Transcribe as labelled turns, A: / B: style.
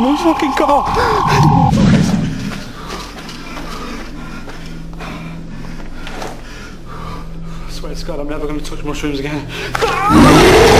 A: fucking car. I swear to God, I'm never going to touch mushrooms again. Ah!